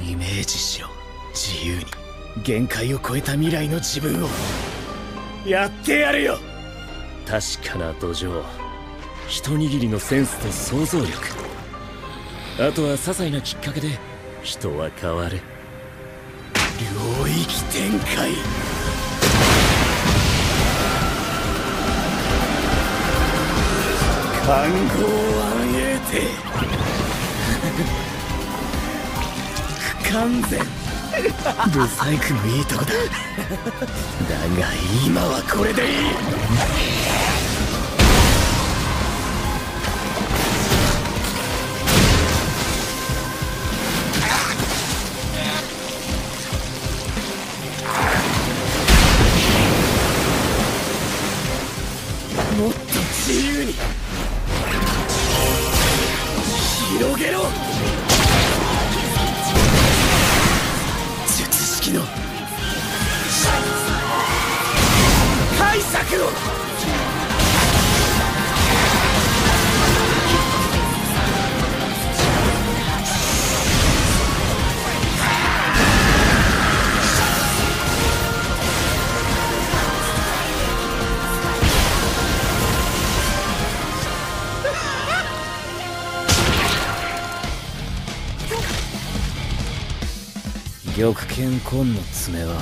イメージしろ。自由に。限界を超えた未来の自分を。やってやるよ。確かな土壌。一握りのセンスと想像力。あとは些細なきっかけで人は変わる。領域展開。看護湾エーテ不完全。ブサイクもいいとこだ。だが今はこれでいい。もっと自由に。広げろ。sido. 玉剣紺の爪は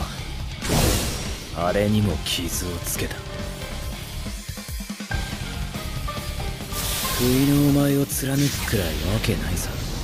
あれにも傷をつけた。不意のお前を貫くくらいわけないさ。